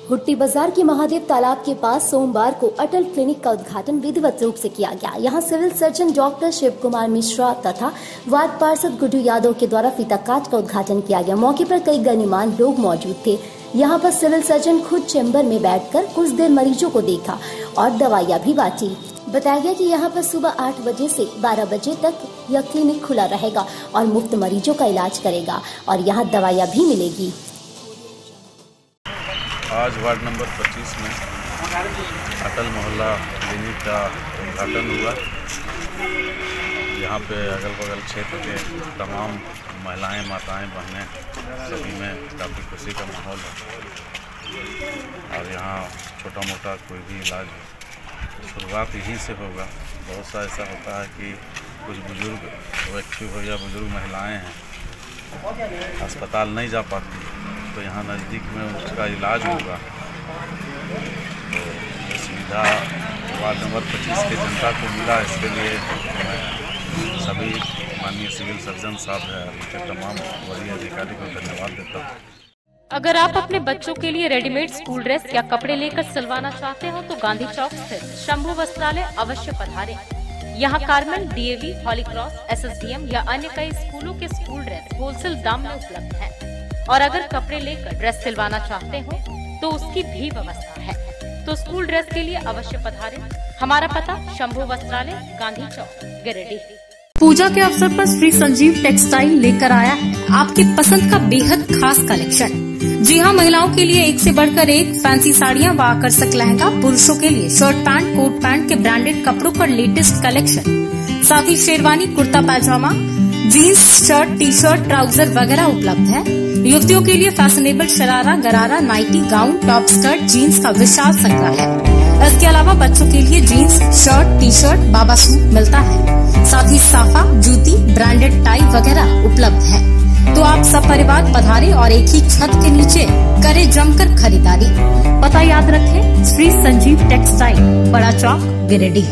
हुट्टी बाज़ार के महादेव तालाब के पास सोमवार को अटल क्लिनिक का उद्घाटन विधिवत रूप से किया गया। यहाँ civil surgeon doctor Shiv Kumar Mishra तथा वार्ड पार्षद गुड्डू यादव के द्वारा फीता काट का उद्घाटन किया गया। मौके पर कई गणमान्य लोग मौजूद थे। यहाँ पर सिविल सर्जन खुद चैम्बर में बैठकर कुछ देर मरीजों को देखा और दवाइयाँ भी बांटी। बताया गया कि यहाँ पर सुबह आठ बजे से बारह बजे तक यह क्लिनिक खुला रहेगा और मुफ़्त मरीजों का इलाज करेगा और यहाँ दवाइयाँ भी मिलेगी। आज वार्ड नंबर 25 में अटल मोहल्ला क्लिनिक का उद्घाटन हुआ। यहाँ पे अगल बगल क्षेत्र के तमाम महिलाएँ, माताएँ, बहनें, सभी में काफ़ी खुशी का माहौल है। और यहाँ छोटा मोटा कोई भी इलाज शुरुआत यहीं से होगा। बहुत सा ऐसा होता है कि कुछ बुज़ुर्ग, व्यक्ति हो या बुज़ुर्ग महिलाएँ हैं, अस्पताल नहीं जा पाती। तो यहाँ नज़दीक में उसका इलाज होगा तो सुविधा वार्ड नंबर पच्चीस के जनता को मिला इसके लिए सभी माननीय सिविल सर्जन साहब है उनके तमाम वरीय अधिकारी को धन्यवाद देता हूँ अगर आप अपने बच्चों के लिए रेडीमेड स्कूल ड्रेस या कपड़े लेकर सिलवाना चाहते हो तो गांधी चौक स्थित शंभु वस्त्रालय अवश्य पधारें। यहाँ कारमेल, डीएवी, हॉलीक्रॉस, एसएसडीएम या अन्य कई स्कूलों के स्कूल ड्रेस होलसेल दाम में उपलब्ध हैं। और अगर कपड़े लेकर ड्रेस सिलवाना चाहते हो तो उसकी भी व्यवस्था है। तो स्कूल ड्रेस के लिए अवश्य पधारें। हमारा पता, शंभु वस्त्रालय, गांधी चौक। गिरिडीह पूजा के अवसर पर श्री संजीव टेक्सटाइल लेकर आया है। आपकी पसंद का बेहद खास कलेक्शन। जी हाँ महिलाओं के लिए एक से बढ़कर एक फैंसी साड़ियाँ व आकर्षक लहंगा, पुरुषों के लिए शर्ट पैंट कोट पैंट के ब्रांडेड कपड़ों का लेटेस्ट कलेक्शन साथ ही sherwani kurta pajama jeans shirt T-shirt trouser वगैरह उपलब्ध है। युवतियों के लिए fashionable sharara, gharara, nightie, gown, top skirt, jeans का विशाल संग्रह है। इसके अलावा बच्चों के लिए जीन्स, शर्ट टी शर्ट बाबा सूट मिलता है। साथ ही साफा, जूती, ब्रांडेड टाई वगैरह उपलब्ध है। तो आप सब परिवार पधारे और एक ही छत के नीचे करे जमकर खरीदारी। पता याद रखें, श्री संजीव टेक्सटाइल, बड़ा चौक, गिरिडीह।